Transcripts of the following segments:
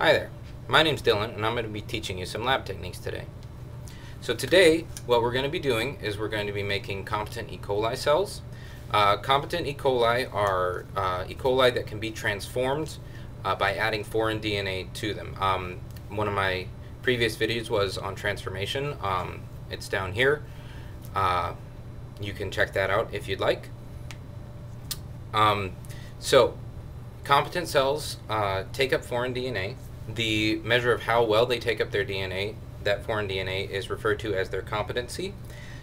Hi there, my name's Dylan and I'm going to be teaching you some lab techniques today. So today what we're going to be doing is we're going to be making competent E. coli cells. Uh, competent E. coli are uh, E. coli that can be transformed uh, by adding foreign DNA to them. Um, one of my previous videos was on transformation. Um, it's down here. Uh, you can check that out if you'd like. Um, so competent cells uh, take up foreign DNA the measure of how well they take up their DNA, that foreign DNA, is referred to as their competency.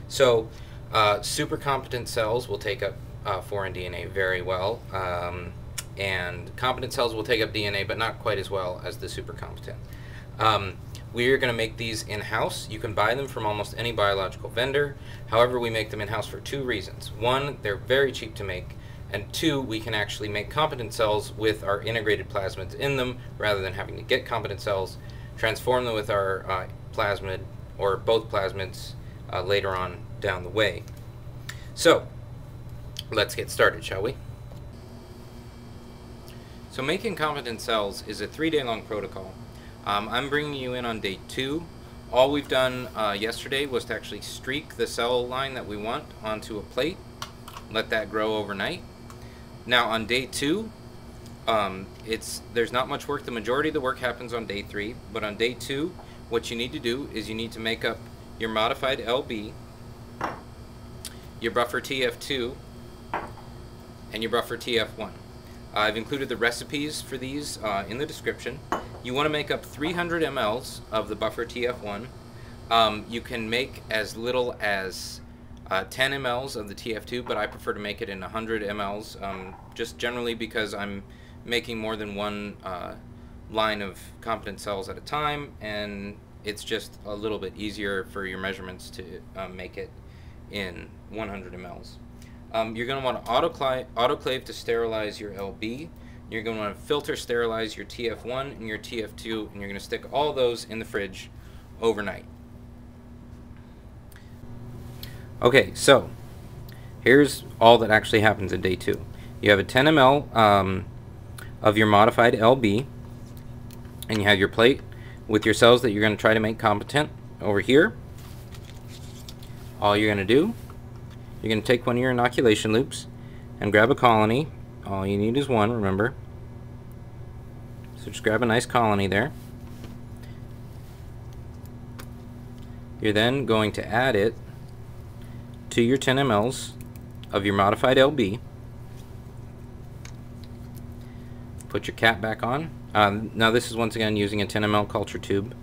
So, uh, super competent cells will take up uh, foreign DNA very well, um, and competent cells will take up DNA, but not quite as well as the super competent. Um, we're going to make these in-house. You can buy them from almost any biological vendor. However, we make them in-house for two reasons. One, they're very cheap to make, and two, we can actually make competent cells with our integrated plasmids in them rather than having to get competent cells, transform them with our uh, plasmid or both plasmids uh, later on down the way. So, let's get started, shall we? So making competent cells is a three-day long protocol. Um, I'm bringing you in on day two. All we've done uh, yesterday was to actually streak the cell line that we want onto a plate, let that grow overnight. Now on day two, um, it's there's not much work. The majority of the work happens on day three, but on day two, what you need to do is you need to make up your modified LB, your buffer TF2, and your buffer TF1. Uh, I've included the recipes for these uh, in the description. You want to make up 300 mLs of the buffer TF1. Um, you can make as little as uh, 10 mLs of the TF2, but I prefer to make it in 100 mLs, um, just generally because I'm making more than one uh, line of competent cells at a time, and it's just a little bit easier for your measurements to um, make it in 100 mLs. Um, you're going to want to autoclave, autoclave to sterilize your LB. You're going to want to filter sterilize your TF1 and your TF2, and you're going to stick all those in the fridge overnight. Okay, so here's all that actually happens in day two. You have a 10 ml um, of your modified LB, and you have your plate with your cells that you're going to try to make competent over here. All you're going to do, you're going to take one of your inoculation loops and grab a colony. All you need is one, remember. So just grab a nice colony there. You're then going to add it to your 10 mLs of your modified LB. Put your cap back on. Um, now this is once again using a 10 ml culture tube.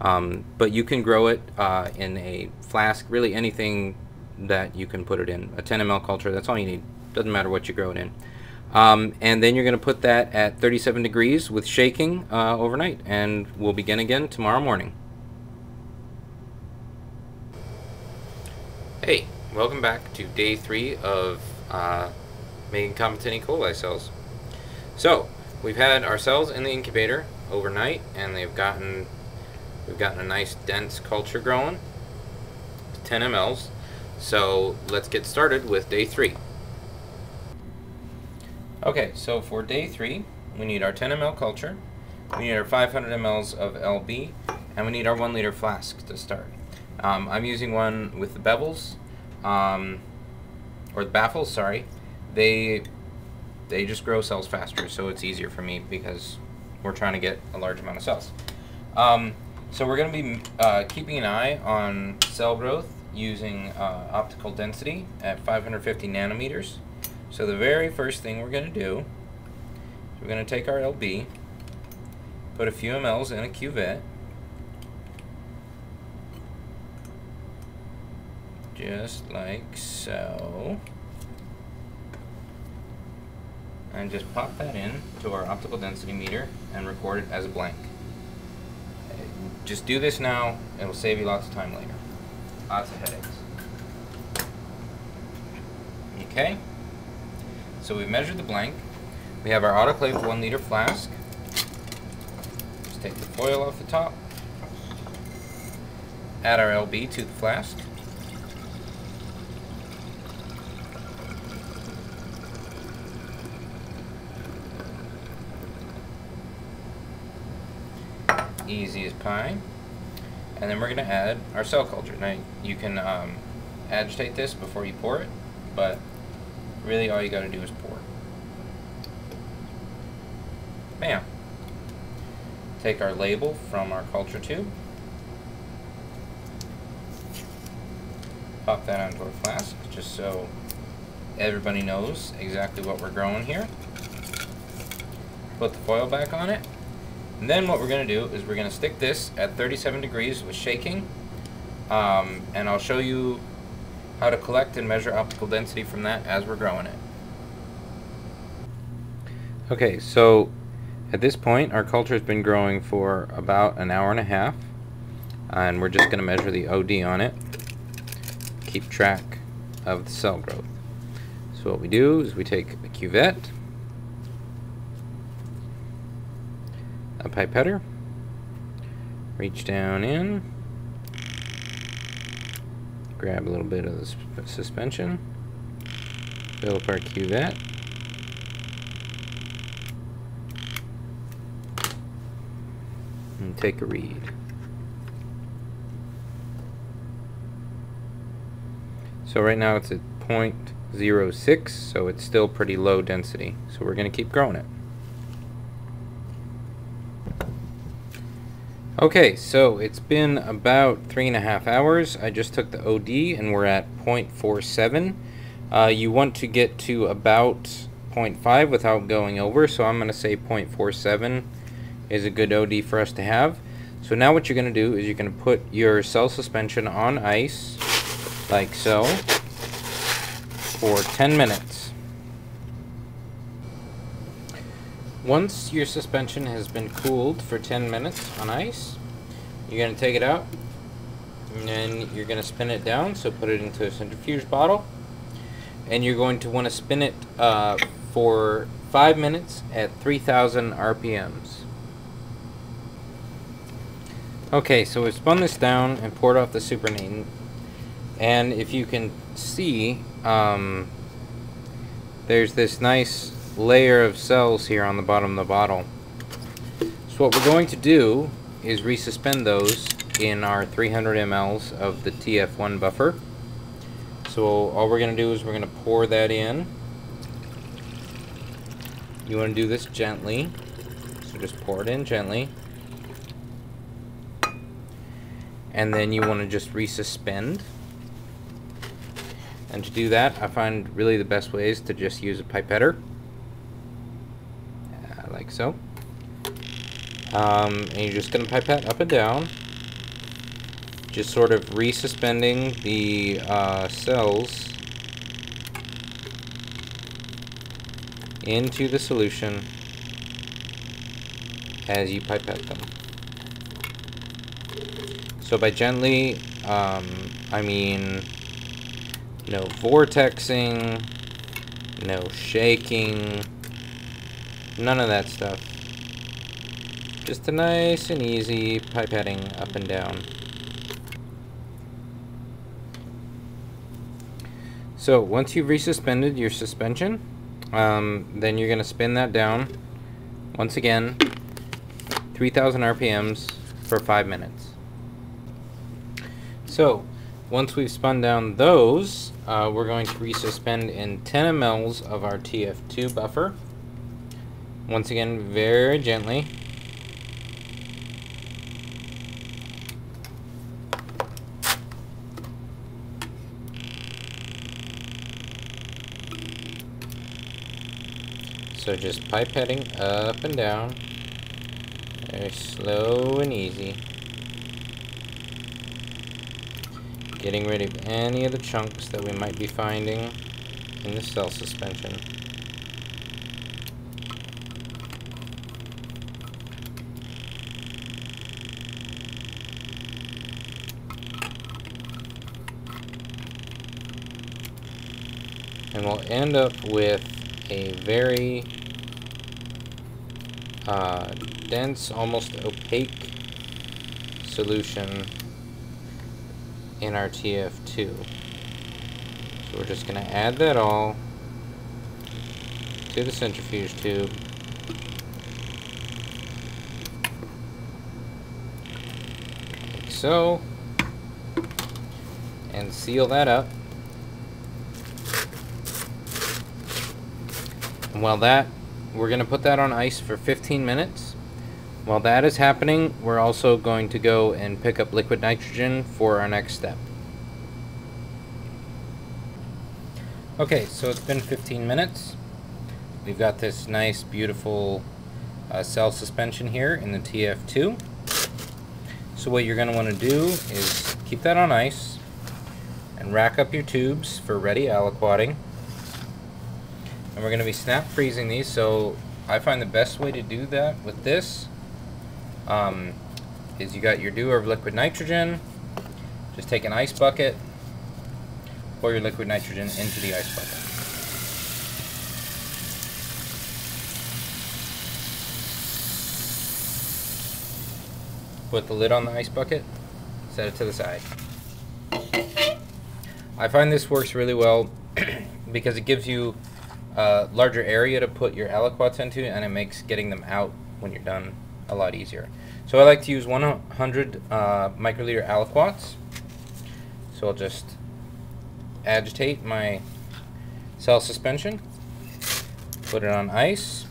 Um, but you can grow it uh, in a flask, really anything that you can put it in. A 10 ml culture, that's all you need. Doesn't matter what you grow it in. Um, and then you're going to put that at 37 degrees with shaking uh, overnight. And we'll begin again tomorrow morning. Hey, Welcome back to day three of uh, making competent E. coli cells. So, we've had our cells in the incubator overnight, and they've gotten, we've gotten a nice dense culture growing, 10 mLs. So, let's get started with day three. Okay, so for day three, we need our 10 ml culture, we need our 500 mLs of LB, and we need our one liter flask to start. Um, I'm using one with the bevels, um, or the baffles, sorry, they they just grow cells faster, so it's easier for me because we're trying to get a large amount of cells. Um, so we're going to be uh, keeping an eye on cell growth using uh, optical density at 550 nanometers. So the very first thing we're going to do is we're going to take our LB, put a few mLs in a cuvette, just like so. And just pop that in to our optical density meter and record it as a blank. Just do this now, it'll save you lots of time later. Lots of headaches. Okay, so we've measured the blank. We have our autoclaved one liter flask. Just take the foil off the top. Add our LB to the flask. Easy as pie. And then we're going to add our cell culture. Now, you can um, agitate this before you pour it, but really all you got to do is pour. Bam. Take our label from our culture tube. Pop that onto our flask, just so everybody knows exactly what we're growing here. Put the foil back on it. And then what we're going to do is we're going to stick this at 37 degrees with shaking. Um, and I'll show you how to collect and measure optical density from that as we're growing it. Okay, so at this point our culture has been growing for about an hour and a half and we're just going to measure the OD on it keep track of the cell growth. So what we do is we take a cuvette, a pipetter, reach down in, grab a little bit of the suspension, fill up our cuvette, and take a read. So right now it's at 0.06, so it's still pretty low density. So we're going to keep growing it. Okay, so it's been about three and a half hours. I just took the OD and we're at 0.47. Uh, you want to get to about 0.5 without going over, so I'm going to say 0.47 is a good OD for us to have. So now what you're going to do is you're going to put your cell suspension on ice like so, for 10 minutes. Once your suspension has been cooled for 10 minutes on ice, you're going to take it out and then you're going to spin it down, so put it into a centrifuge bottle and you're going to want to spin it uh, for 5 minutes at 3000 RPMs. Okay, so we've spun this down and poured off the supernatant and if you can see um, there's this nice layer of cells here on the bottom of the bottle. So what we're going to do is resuspend those in our 300 mLs of the TF1 buffer. So all we're going to do is we're going to pour that in. You want to do this gently. So just pour it in gently. And then you want to just resuspend. And to do that, I find really the best way is to just use a pipetter, like so. Um, and you're just going to pipette up and down, just sort of resuspending the uh, cells into the solution as you pipette them. So by gently, um, I mean no vortexing, no shaking, none of that stuff. Just a nice and easy pipetting up and down. So once you've resuspended your suspension, um, then you're going to spin that down once again 3000 RPMs for 5 minutes. So once we've spun down those, uh, we're going to resuspend in 10 mLs of our TF2 buffer. Once again, very gently. So just pipetting up and down. Very slow and easy. getting rid of any of the chunks that we might be finding in the cell suspension. End up with a very uh, dense, almost opaque solution in our TF2. So we're just going to add that all to the centrifuge tube. Like so. And seal that up. And while that, we're going to put that on ice for 15 minutes. While that is happening, we're also going to go and pick up liquid nitrogen for our next step. Okay, so it's been 15 minutes. We've got this nice, beautiful uh, cell suspension here in the TF2. So what you're going to want to do is keep that on ice and rack up your tubes for ready aliquoting. And we're going to be snap freezing these, so I find the best way to do that with this um, is you got your dewar of liquid nitrogen, just take an ice bucket, pour your liquid nitrogen into the ice bucket. Put the lid on the ice bucket, set it to the side. I find this works really well because it gives you larger area to put your aliquots into and it makes getting them out when you're done a lot easier. So I like to use 100 uh, microliter aliquots. So I'll just agitate my cell suspension, put it on ice,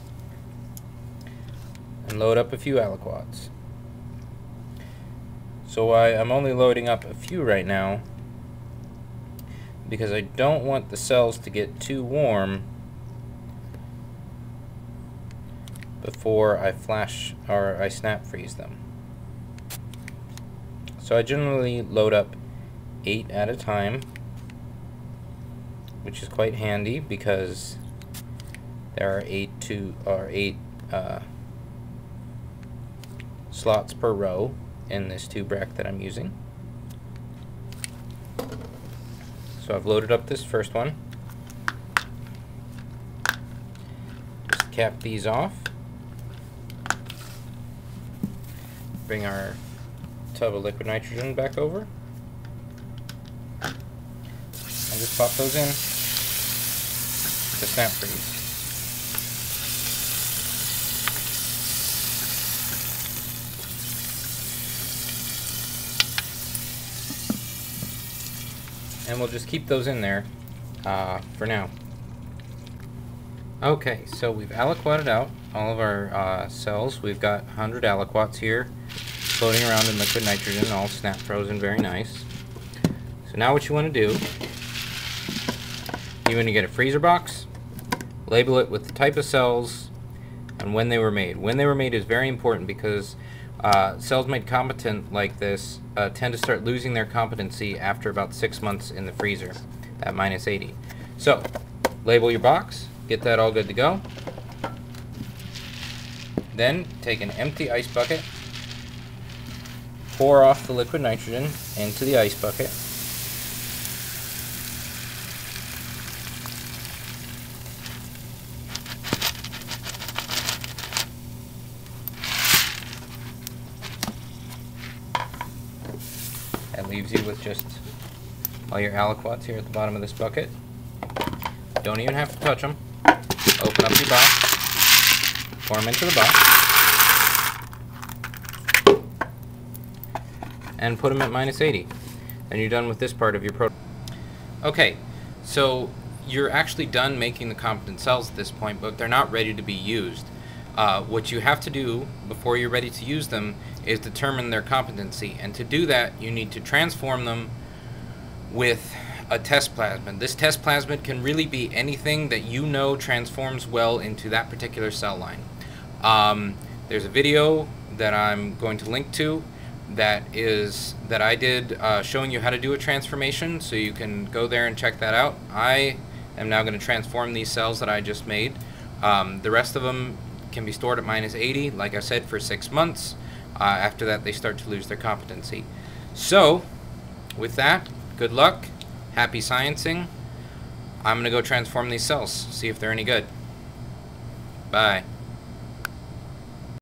and load up a few aliquots. So I, I'm only loading up a few right now because I don't want the cells to get too warm before I flash or I snap freeze them. So I generally load up eight at a time which is quite handy because there are eight to or eight uh, slots per row in this tube rack that I'm using. So I've loaded up this first one. Just cap these off. Bring our tub of liquid nitrogen back over. And just pop those in to snap freeze. And we'll just keep those in there uh, for now. Okay, so we've aliquoted out all of our uh, cells. We've got 100 aliquots here floating around in liquid nitrogen, all snap frozen, very nice. So now what you want to do, you want to get a freezer box, label it with the type of cells and when they were made. When they were made is very important because uh, cells made competent like this uh, tend to start losing their competency after about six months in the freezer at minus 80. So, label your box, get that all good to go. Then, take an empty ice bucket, pour off the liquid nitrogen into the ice bucket, That leaves you with just all your aliquots here at the bottom of this bucket. Don't even have to touch them. Open up your box, pour them into the box, and put them at minus 80. And you're done with this part of your prototype. Okay, so you're actually done making the competent cells at this point, but they're not ready to be used. Uh, what you have to do before you're ready to use them is determine their competency. And to do that, you need to transform them with a test plasmid. This test plasmid can really be anything that you know transforms well into that particular cell line. Um, there's a video that I'm going to link to that is that I did uh, showing you how to do a transformation so you can go there and check that out. I am now going to transform these cells that I just made. Um, the rest of them can be stored at minus 80, like I said, for six months. Uh, after that, they start to lose their competency. So, with that, good luck. Happy sciencing. I'm going to go transform these cells, see if they're any good. Bye.